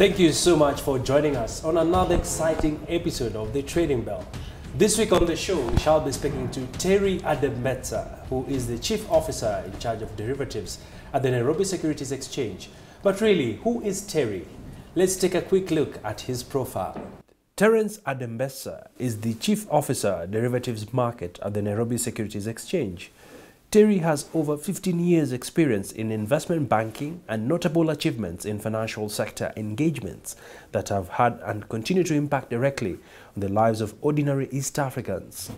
Thank you so much for joining us on another exciting episode of The Trading Bell. This week on the show, we shall be speaking to Terry Adembesa, who is the Chief Officer in charge of derivatives at the Nairobi Securities Exchange. But really, who is Terry? Let's take a quick look at his profile. Terrence Adembesa is the Chief Officer, Derivatives Market at the Nairobi Securities Exchange. Terry has over 15 years experience in investment banking and notable achievements in financial sector engagements that have had and continue to impact directly on the lives of ordinary East Africans.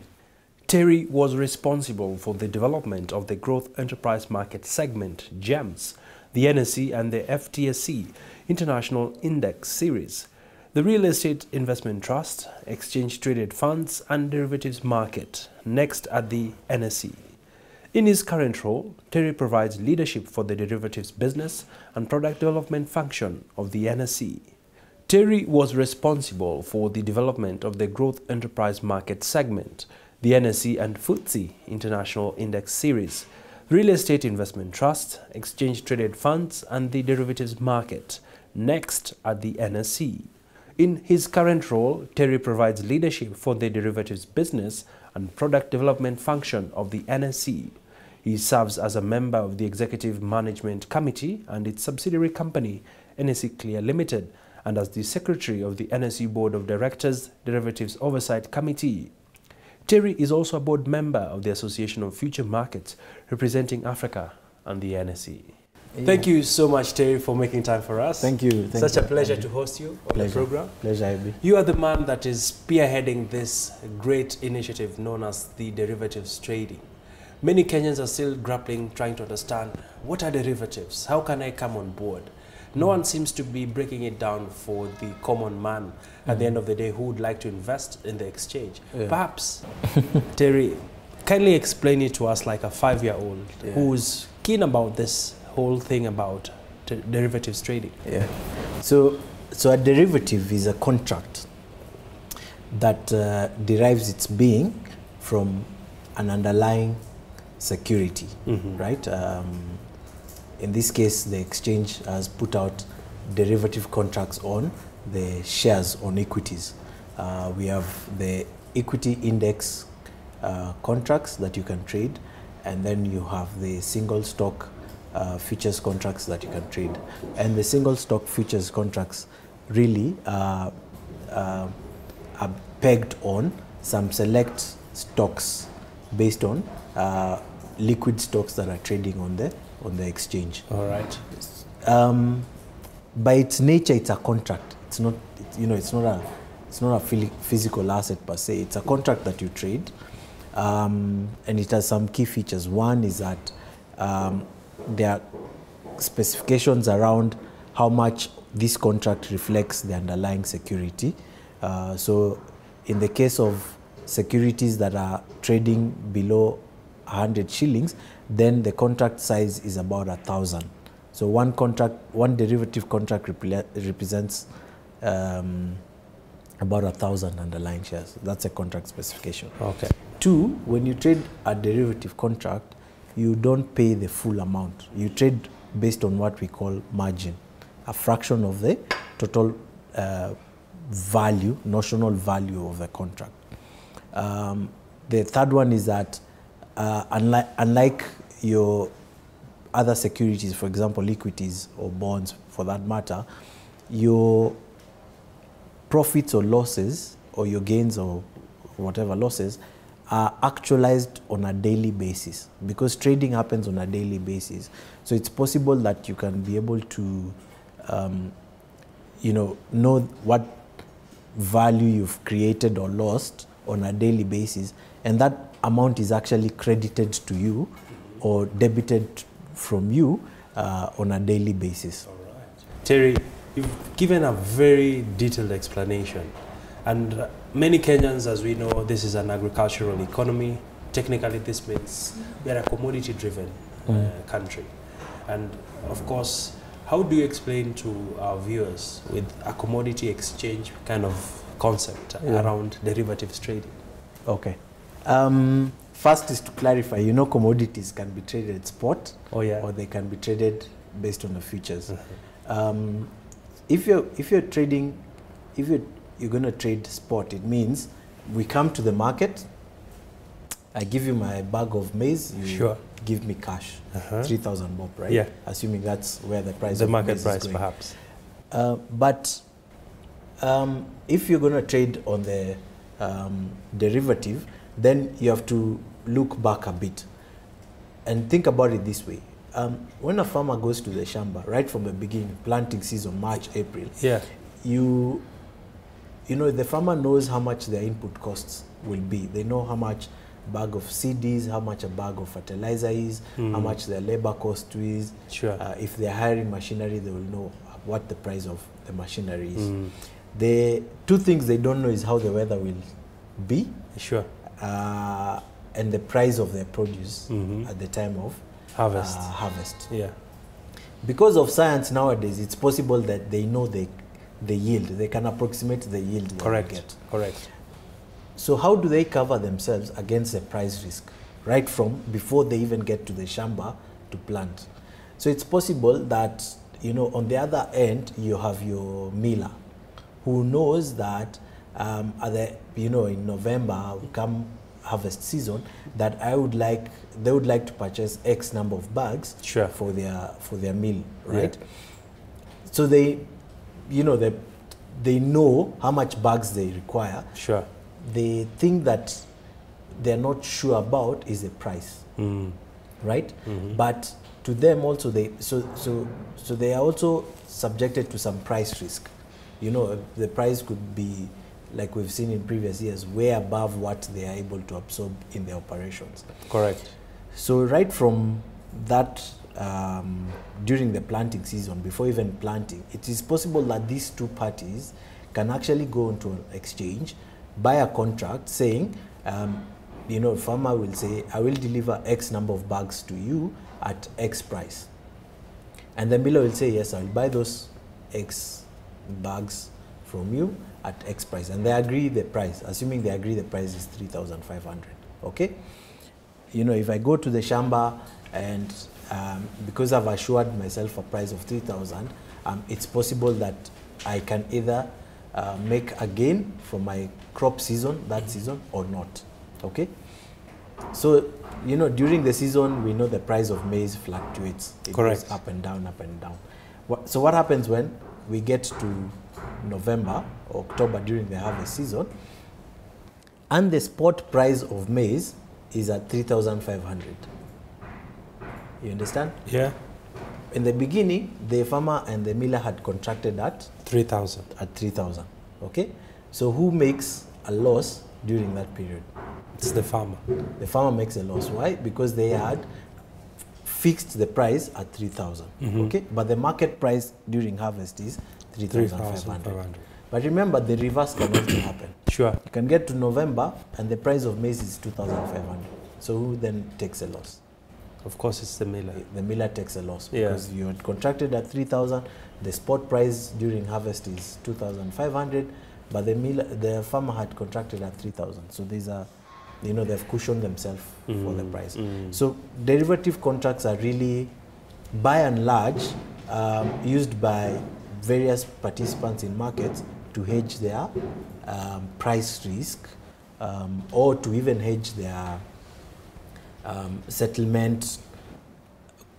Terry was responsible for the development of the Growth Enterprise Market segment, GEMS, the NSE and the FTSE International Index Series, the Real Estate Investment Trust, Exchange Traded Funds and Derivatives Market, next at the NSE. In his current role, Terry provides leadership for the derivatives business and product development function of the NSE. Terry was responsible for the development of the Growth Enterprise Market segment, the NSE and FTSE International Index Series, Real Estate Investment Trust, Exchange Traded Funds and the Derivatives Market, next at the NSE. In his current role, Terry provides leadership for the derivatives business and product development function of the NSE. He serves as a member of the Executive Management Committee and its subsidiary company, NSE Clear Limited, and as the Secretary of the NSE Board of Directors Derivatives Oversight Committee. Terry is also a board member of the Association of Future Markets, representing Africa and the NSE. Yeah. Thank you so much, Terry, for making time for us. Thank you. Thank Such you. a pleasure to host you on pleasure. the program. Pleasure, Aby. You are the man that is spearheading this great initiative known as the derivatives trading. Many Kenyans are still grappling, trying to understand what are derivatives? How can I come on board? No mm. one seems to be breaking it down for the common man mm. at the end of the day who would like to invest in the exchange. Yeah. Perhaps, Terry, kindly explain it to us like a five year old yeah. who's keen about this whole thing about derivatives trading. Yeah. So, so a derivative is a contract that uh, derives its being from an underlying security, mm-hmm. right? Um, in this case, the exchange has put out derivative contracts on the shares on equities. Uh, we have the equity index uh, contracts that you can trade, and then you have the single stock uh, futures contracts that you can trade. And the single stock futures contracts really uh, uh, are pegged on some select stocks based on uh, liquid stocks that are trading on the on the exchange. All right. Um, by its nature, it's a contract. It's not, it, you know, it's not a, it's not a physical asset per se. It's a contract that you trade, um, and it has some key features. One is that um, there are specifications around how much this contract reflects the underlying security. Uh, so, in the case of securities that are trading below 100 shillings, then the contract size is about a thousand. So one contract, one derivative contract represents um, about a thousand underlying shares. That's a contract specification. Okay. Two, when you trade a derivative contract, you don't pay the full amount. You trade based on what we call margin, a fraction of the total uh, value, notional value of the contract. Um, the third one is that uh, unlike, unlike your other securities, for example, equities or bonds for that matter, your profits or losses or your gains or whatever losses are actualized on a daily basis because trading happens on a daily basis. So it's possible that you can be able to, um, you know, know what value you've created or lost on a daily basis, and that amount is actually credited to you or debited from you uh, on a daily basis. All right. Terry, you've given a very detailed explanation. And many Kenyans, as we know, this is an agricultural economy. Technically, this means we are a commodity driven uh, mm. country. And of course, how do you explain to our viewers with a commodity exchange kind of concept yeah. around derivatives trading? Okay. Um, first is to clarify, you know commodities can be traded spot oh, yeah. or they can be traded based on the futures. Mm -hmm. um, if you're if you're trading, if you're you're gonna trade spot, it means we come to the market. I give you my bag of maize. You Sure. give me cash, Uh-huh. three thousand bob, right? Yeah. Assuming that's where the price the of market price, going. perhaps. Uh, but um, if you're going to trade on the um, derivative, then you have to look back a bit and think about it this way. Um, when a farmer goes to the shamba, right from the beginning, planting season, March, April, Yeah. you you know the farmer knows how much their input costs will be they know how much a bag of seed is how much a bag of fertilizer is how Mm. much their labor cost is Sure. uh, if they're hiring machinery they will know what the price of the machinery is Mm. the two things they don't know is how the weather will be Sure. Uh, and the price of their produce Mhm. at the time of Harvest. uh, harvest yeah. because of science nowadays it's possible that they know the, the yield they can approximate the yield they Correct. get Correct. so how do they cover themselves against the price risk right from before they even get to the shamba to plant so it's possible that you know on the other end you have your miller who knows that um, at the you know in november come harvest season that i would like they would like to purchase x number of bags Sure. for their for their meal right Yeah. so they you know they they know how much bags they require Sure. the thing that they're not sure about is the price Mm. right Mhm. but to them also they so so so they are also subjected to some price risk you know the price could be like we've seen in previous years way above what they are able to absorb in their operations Correct. so right from that um, during the planting season, before even planting, it is possible that these two parties can actually go into an exchange, buy a contract saying, um, you know, farmer will say, I will deliver X number of bags to you at X price. And the miller will say, yes, I'll buy those X bags from you at X price. And they agree the price, assuming they agree the price is 3,500. Okay? You know, if I go to the shamba and um, because I've assured myself a price of 3,000, um, it's possible that I can either uh, make a gain from my crop season, that season, or not. Okay? So, you know, during the season, we know the price of maize fluctuates. It Correct. goes up and down, up and down. So, what happens when we get to November, October during the harvest season, and the spot price of maize is at 3,500? You understand? Yeah. In the beginning, the farmer and the miller had contracted at 3,000. at 3,000. Okay? So, who makes a loss during that period? It's the farmer. The farmer makes a loss. Why? Because they had fixed the price at 3,000. Mhm. Okay? But the market price during harvest is 3,500. 3,500. But remember, the reverse can also happen. Sure. You can get to November and the price of maize is 2,500. So who then takes a loss? Of course, it's the miller. The miller takes a loss Yeah. because you had contracted at 3,000. The spot price during harvest is 2,500, but the miller, the farmer had contracted at 3,000. So these are, you know, they've cushioned themselves for the Mm, price. mm. So derivative contracts are really, by and large, um, used by various participants in markets to hedge their um, price risk um, or to even hedge their um, settlement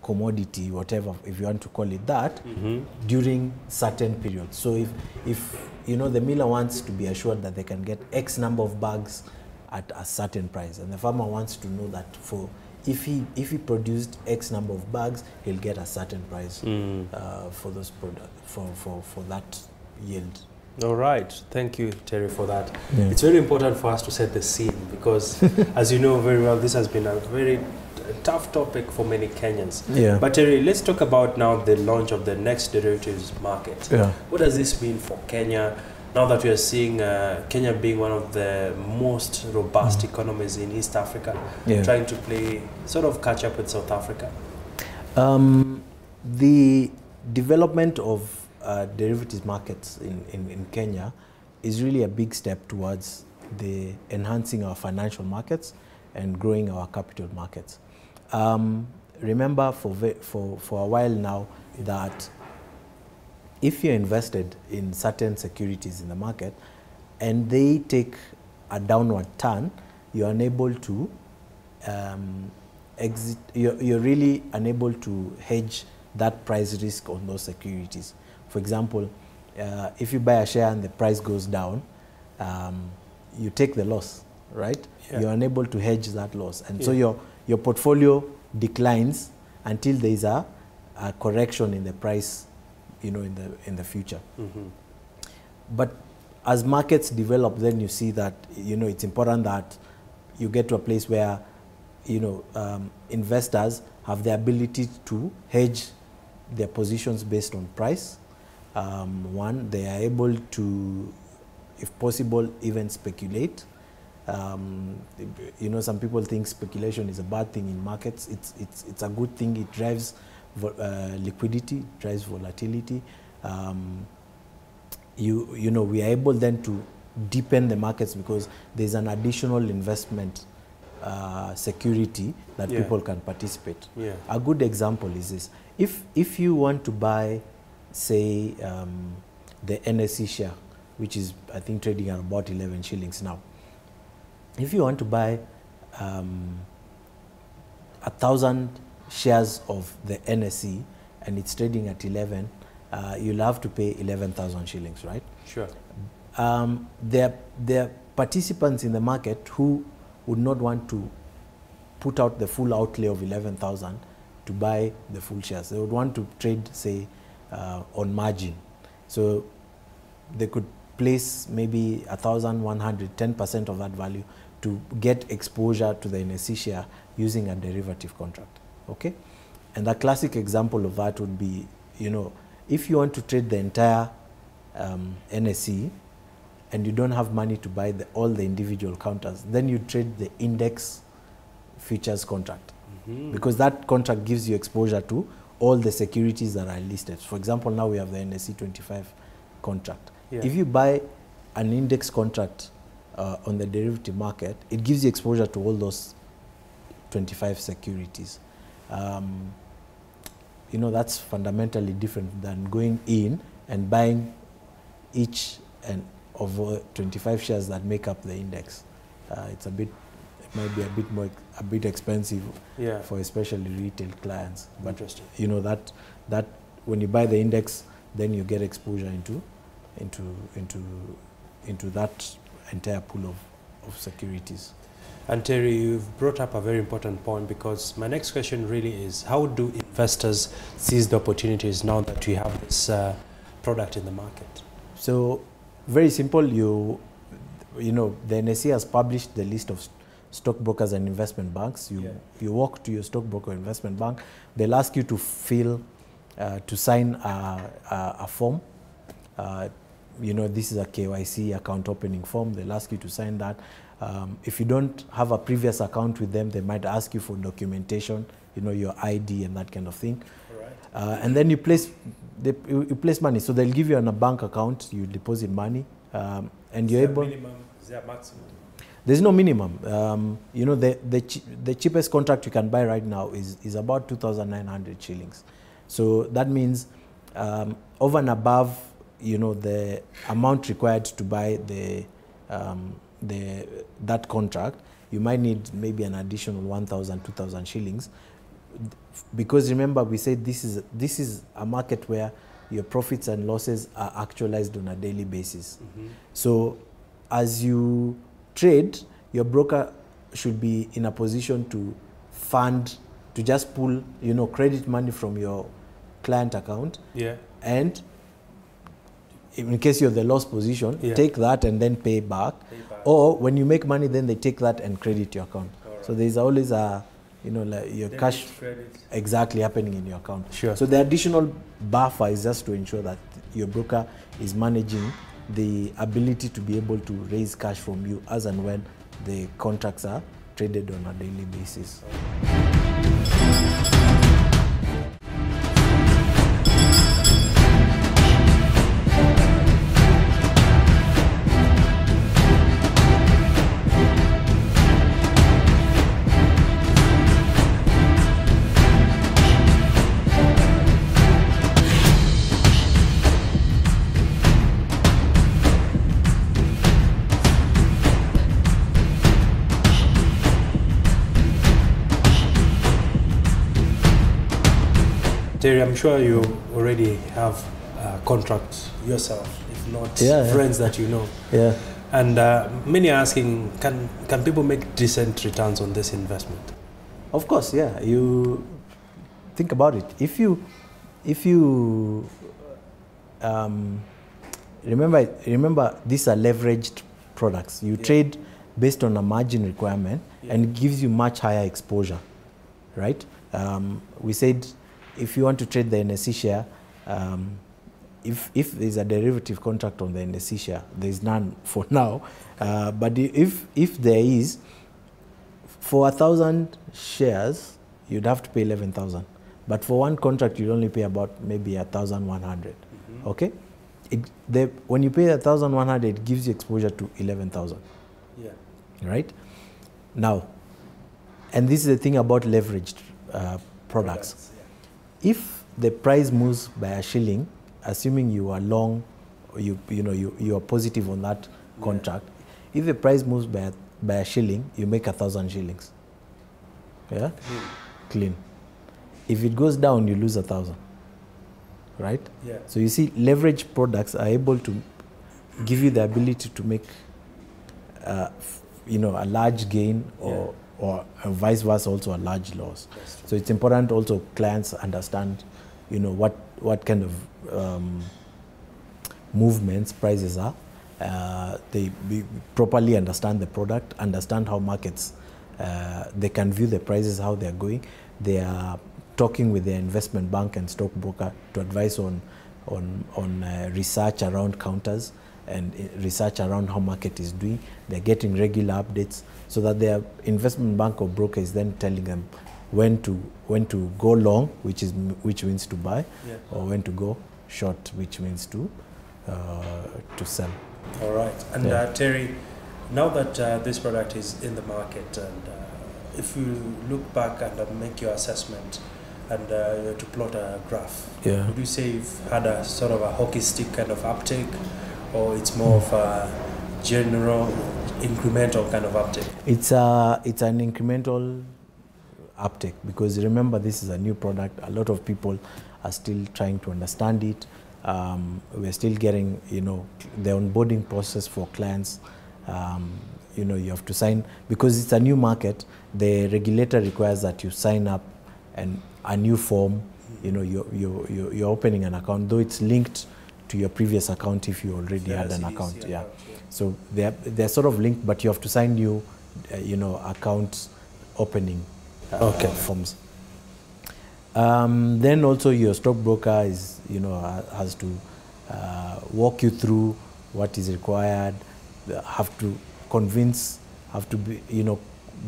commodity, whatever, if you want to call it that, Mhm. during certain periods. So if, if you know the miller wants to be assured that they can get X number of bags at a certain price, and the farmer wants to know that for if he if he produced X number of bags, he'll get a certain price Mm. uh, for those product for, for, for that yield. All right. Thank you, Terry, for that. Yeah. It's very important for us to set the scene because, as you know very well, this has been a very tough topic for many Kenyans. Yeah. But Terry, let's talk about now the launch of the next derivatives market. yeah. What does this mean for Kenya? Now that we are seeing uh, Kenya being one of the most robust economies in East Africa, Yeah. trying to play sort of catch up with South Africa. Um, the development of uh, derivatives markets in, in, in Kenya is really a big step towards the enhancing our financial markets and growing our capital markets. Um, remember for, for, for a while now that if you're invested in certain securities in the market and they take a downward turn, you're unable to um, exit, you're, you're really unable to hedge that price risk on those securities. For example, uh, if you buy a share and the price goes down, um, you take the loss, right? Yeah. You're unable to hedge that loss. And so your, your portfolio declines until there is a, a correction in the price, you know, in the, in the future. Mhm. But as markets develop, then you see that you know it's important that you get to a place where you know um, investors have the ability to hedge their positions based on price. Um, one, they are able to, if possible, even speculate. Um, you know, some people think speculation is a bad thing in markets. It's it's it's a good thing. It drives uh, liquidity, it drives volatility. Um, you you know we are able then to deepen the markets because there's an additional investment uh, security that Yeah. people can participate. Yeah. A good example is this: if if you want to buy, say, um, the NSE share, which is I think trading at about 11 shillings now. If you want to buy um, a thousand shares of the NSE and it's trading at 11, uh, you'll have to pay 11,000 shillings, right? Sure. um, there, there are participants in the market who would not want to put out the full outlay of 11,000 to buy the full shares. They would want to trade, say, uh, on margin. So they could place maybe 1,100, 10% of that value to get exposure to the NSE share using a derivative contract. Okay? And the classic example of that would be, you know, if you want to trade the entire um, NSE and you don't have money to buy the, all the individual counters, then you trade the index futures contract Mhm. because that contract gives you exposure to all the securities that are listed. For example, now we have the NSE 25 contract. Yeah. If you buy an index contract uh, on the derivative market, it gives you exposure to all those 25 securities. Um, you know, that's fundamentally different than going in and buying each and of uh, 25 shares that make up the index. Uh, it's a bit, it might be a bit more, a bit expensive Yeah. for especially retail clients. But Interesting. you know that that when you buy the index, then you get exposure into into into into that entire pool of, of securities. And Terry, you've brought up a very important point because my next question really is how do investors seize the opportunities now that we have this uh, product in the market? So very simple. You you know the NSE has published the list of stockbrokers and investment banks. You Yeah. you walk to your stockbroker or investment bank. They'll ask you to fill uh, to sign a, a, a form. Uh, you know this is a KYC account opening form. They'll ask you to sign that. Um, if you don't have a previous account with them, they might ask you for documentation. You know your ID and that kind of thing. Right. Uh, and then you place they, you, place money. So they'll give you on a bank account. You deposit money, um, and you're able. minimum, is there maximum? There's no minimum. Um, you know the the, the cheapest contract you can buy right now is is about two thousand nine hundred shillings. So that means um, over and above, you know, the amount required to buy the um, the that contract, you might need maybe an additional 1,000, 2,000 shillings. Because remember we said this is this is a market where your profits and losses are actualized on a daily basis. Mm-hmm. So as you trade your broker should be in a position to fund to just pull you know credit money from your client account Yeah. and in case you're the loss position Yeah. take that and then pay back or when you make money then they take that and credit your account so there's always a you know like your cash exactly happening in your account. Sure. So the additional buffer is just to ensure that your broker is managing the ability to be able to raise cash from you as and when the contracts are traded on a daily basis. Terry, I'm sure you already have a contract yourself, if not Yeah, yeah. friends that you know. Yeah. And uh, many are asking, can, can people make decent returns on this investment? Of course, yeah. You think about it. If you, if you um, remember, remember these are leveraged products. You Yeah. trade based on a margin requirement, Yeah. and it gives you much higher exposure, right? Um, we said if you want to trade the NSE share, um, if, if there's a derivative contract on the NSE share, there's none for now. Uh, but if, if there is, for a thousand shares, you'd have to pay 11,000. But for one contract, you'd only pay about maybe a thousand one hundred. Okay? It, the, when you pay a thousand one hundred, it gives you exposure to 11,000 Yeah. right? Now, and this is the thing about leveraged uh, products. If the price moves by a shilling, assuming you are long, you you know you, you are positive on that Yeah. contract, if the price moves by a, by a shilling, you make a thousand shillings. Yeah, clean. If it goes down, you lose a thousand. Right. Yeah. So you see, leverage products are able to give you the ability to make, uh, you know, a large gain or, or uh, vice versa, also a large loss. So it's important also clients understand, you know, what what kind of um, movements prices are. Uh, they be, properly understand the product, understand how markets. Uh, they can view the prices how they are going. They are talking with their investment bank and stockbroker to advise on on on uh, research around counters and uh, research around how market is doing. They're getting regular updates so that their investment bank or broker is then telling them when to when to go long, which is which means to buy, Yeah. or when to go short, which means to uh, to sell. All right. And Yeah. uh, Terry, now that uh, this product is in the market, and uh, if you look back and uh, make your assessment, and uh, to plot a graph, Yeah. would you say you've had a sort of a hockey stick kind of uptake, or it's more of a general incremental kind of uptake? It's a it's an incremental uptake because remember this is a new product. A lot of people are still trying to understand it. Um, we're still getting you know the onboarding process for clients. Um, you know you have to sign because it's a new market. The regulator requires that you sign up and a new form. You know you you you you're opening an account though it's linked to your previous account if you already The had an LCDs, account. Yeah. yeah. So they're, they're sort of linked, but you have to sign new, uh, you know, account opening uh, Okay. forms. Um, then also your stockbroker is, you know, has to uh, walk you through what is required, uh, have to convince, have to be, you know,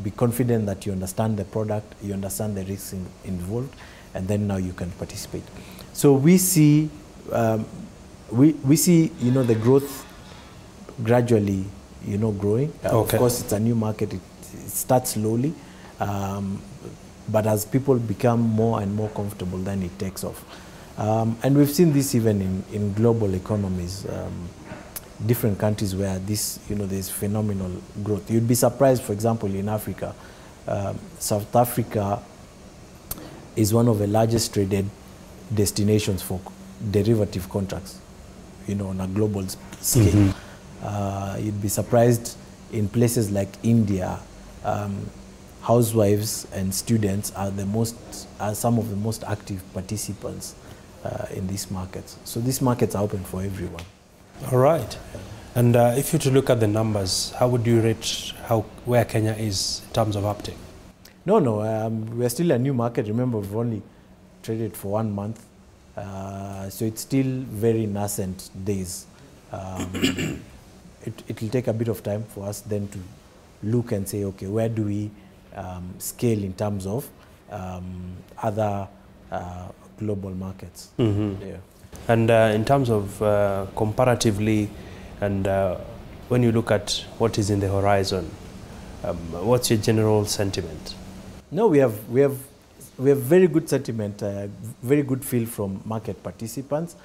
be confident that you understand the product, you understand the risks in, involved, and then now you can participate. So we see, um, we, we see, you know, the growth gradually, you know, growing. Uh, Okay. Of course, it's a new market. It, it starts slowly, um, but as people become more and more comfortable, then it takes off. Um, and we've seen this even in, in global economies, um, different countries where this, you know, there's phenomenal growth. You'd be surprised, for example, in Africa, um, South Africa is one of the largest traded destinations for derivative contracts, you know, on a global scale. Mm-hmm. Uh, you'd be surprised in places like India, um, housewives and students are the most, are some of the most active participants uh, in these markets. So these markets are open for everyone. All right. And uh, if you to look at the numbers, how would you rate how where Kenya is in terms of uptake? No, no, um, we're still a new market. Remember, we've only traded for one month. Uh, so it's still very nascent days. Um, it, will take a bit of time for us then to look and say, okay, where do we um, scale in terms of um, other uh, global markets? Mm-hmm. Yeah. And uh, in terms of uh, comparatively, and uh, when you look at what is in the horizon, um, what's your general sentiment? No, we have we have we have very good sentiment, uh, very good feel from market participants.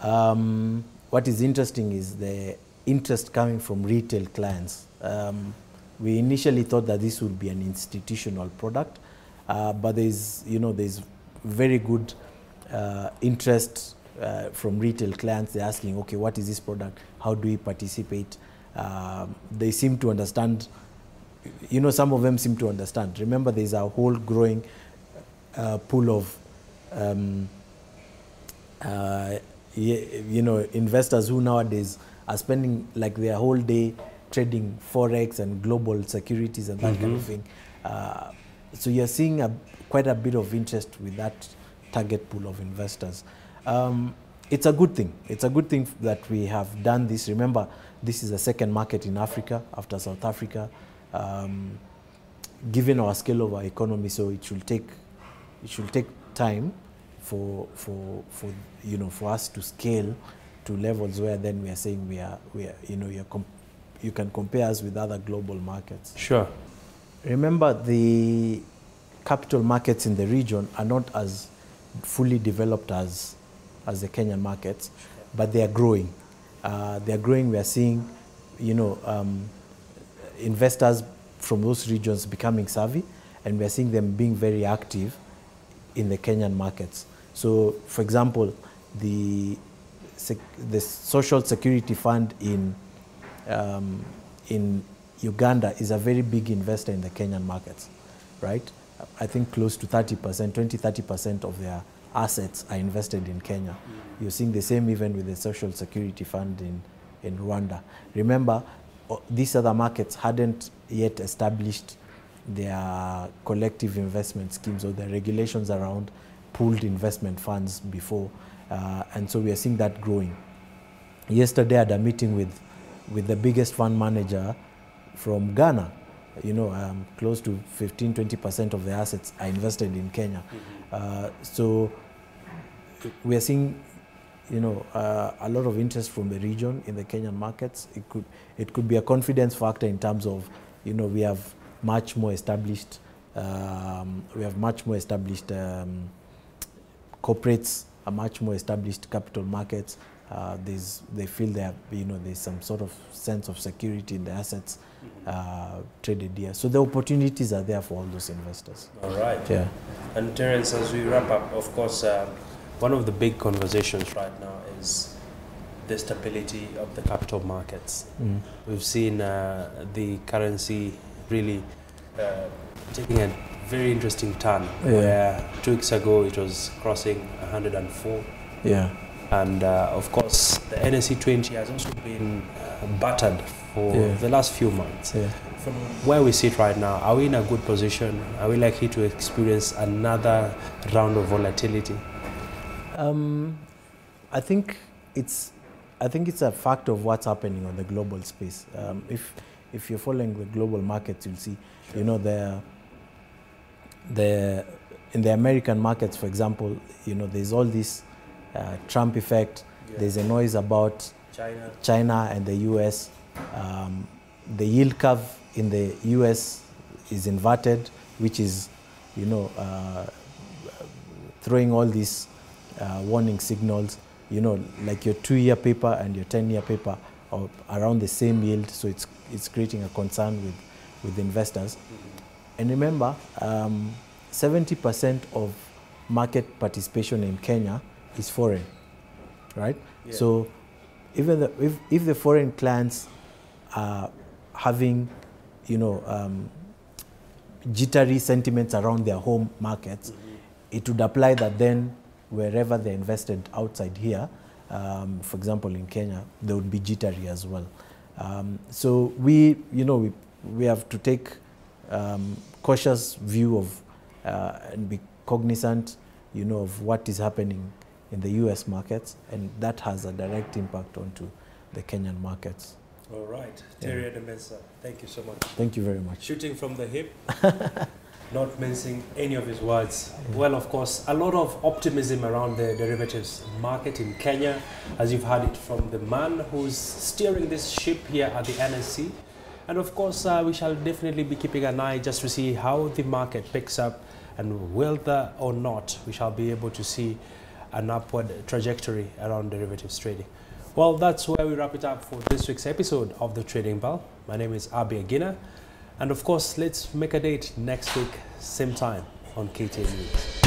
Um, what is interesting is the interest coming from retail clients. Um, we initially thought that this would be an institutional product, uh, but there's you know there's very good uh, interest uh, from retail clients. They're asking, okay, what is this product? How do we participate? Um, they seem to understand. You know, some of them seem to understand. Remember, there's a whole growing uh, pool of, um, uh, you know, investors who nowadays are spending like their whole day trading forex and global securities and that kind of thing. Uh, so you're seeing a, quite a bit of interest with that target pool of investors. Um, it's a good thing. It's a good thing that we have done this. Remember, this is the second market in Africa after South Africa. Um, given our scale of our economy, so it should take it should take time for for for you know for us to scale to levels where then we are saying we are we are you know you're comp- you can compare us with other global markets. Sure. Remember, the capital markets in the region are not as fully developed as, as the Kenyan markets, but they are growing. Uh, they are growing. We are seeing, you know, um, investors from those regions becoming savvy, and we are seeing them being very active in the Kenyan markets. So, for example, the the Social Security Fund in um, in Uganda is a very big investor in the Kenyan markets, right? I think close to 30%, 20, 30% of their assets are invested in Kenya. You're seeing the same even with the Social Security Fund in, in Rwanda. Remember, these other markets hadn't yet established their collective investment schemes or the regulations around pooled investment funds before. Uh, and so we are seeing that growing. Yesterday, I had a meeting with, with the biggest fund manager from Ghana. You know, um, close to 15, 20% of the assets are invested in Kenya. Uh, so we are seeing, you know, uh, a lot of interest from the region in the Kenyan markets. It could, it could be a confidence factor in terms of, you know, we have much more established, um, we have much more established um, corporates are much more established capital markets. Uh, they feel they have, you know, there's some sort of sense of security in the assets uh, traded here. So the opportunities are there for all those investors. All right. Yeah. And Terrence, as we wrap up, of course, uh, one of the big conversations right now is the stability of the capital markets. Mm. We've seen uh, the currency really uh, taking a very interesting turn. Yeah. Where two weeks ago it was crossing 104, Yeah. and uh, of course the NSE 20 has also been uh, battered for Yeah. the last few months. Yeah. From where we sit right now, are we in a good position? Are we likely to experience another round of volatility? Um, I think it's I think it's a fact of what's happening on the global space. Um, if if you're following the global markets, you'll see, you know, the the in the American markets, for example, you know, there's all this uh, Trump effect. There's a noise about China. China and the US. Um, the yield curve in the US is inverted, which is, you know, uh, throwing all these uh, warning signals. You know, like your two-year paper and your ten-year paper are around the same yield, so it's it's creating a concern with with investors. And remember, um, 70% of market participation in Kenya is foreign, right? Yeah. So even the, if, if the foreign clients are having, you know, um, jittery sentiments around their home markets, it would apply that then wherever they're invested outside here, um, for example in Kenya, they would be jittery as well. Um, so we, you know, we, we have to take um, cautious view of uh, and be cognizant, you know, of what is happening in the U.S. markets, and that has a direct impact onto the Kenyan markets. All right. Terry yeah. Ademesa, thank you so much. Thank you very much. Shooting from the hip, not mincing any of his words. Well, of course, a lot of optimism around the derivatives market in Kenya, as you've heard it from the man who's steering this ship here at the NSE. And of course, uh, we shall definitely be keeping an eye just to see how the market picks up and whether or not we shall be able to see an upward trajectory around derivatives trading. Well, that's where we wrap it up for this week's episode of the Trading Bell. My name is Aby Agina. And of course, let's make a date next week, same time on KTN News.